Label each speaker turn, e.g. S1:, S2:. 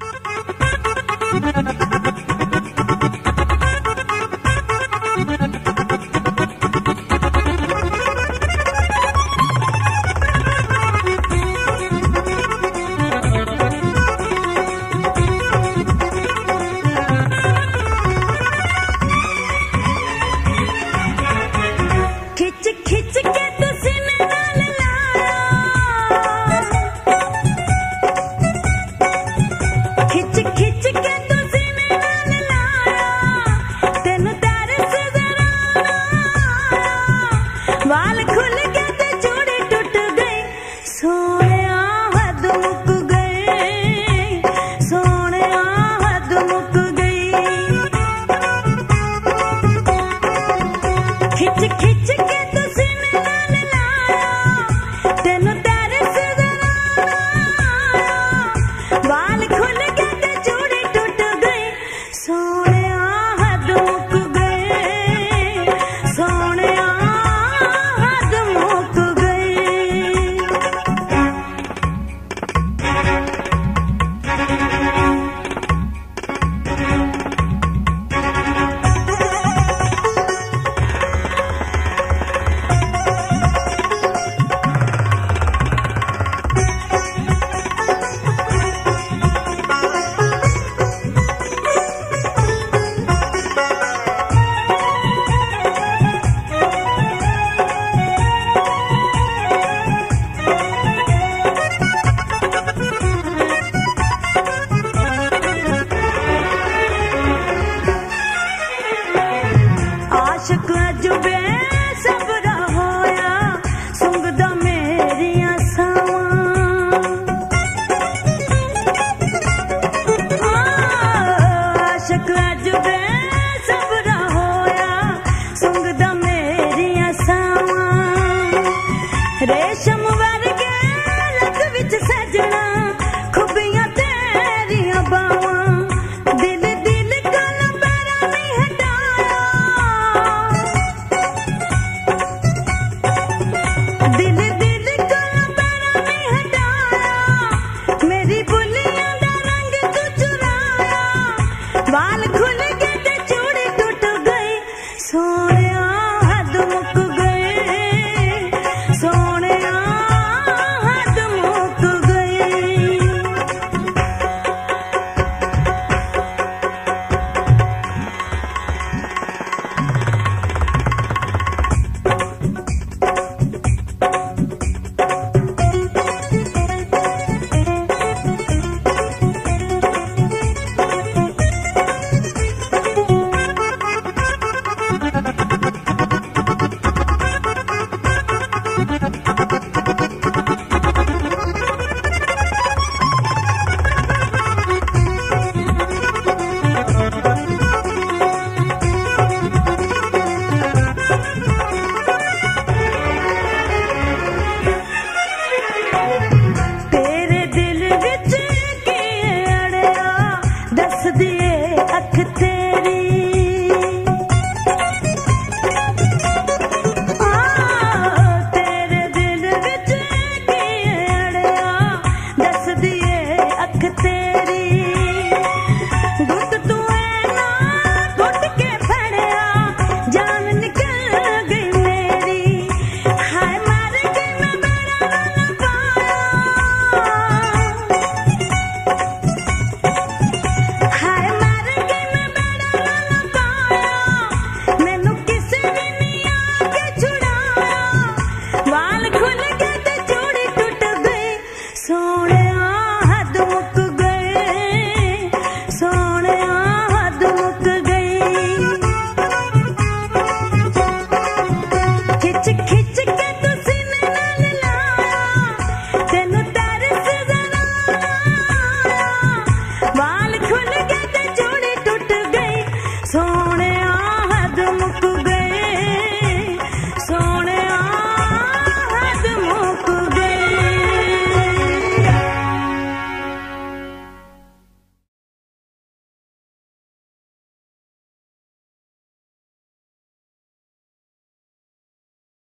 S1: Thank you. get the Deixa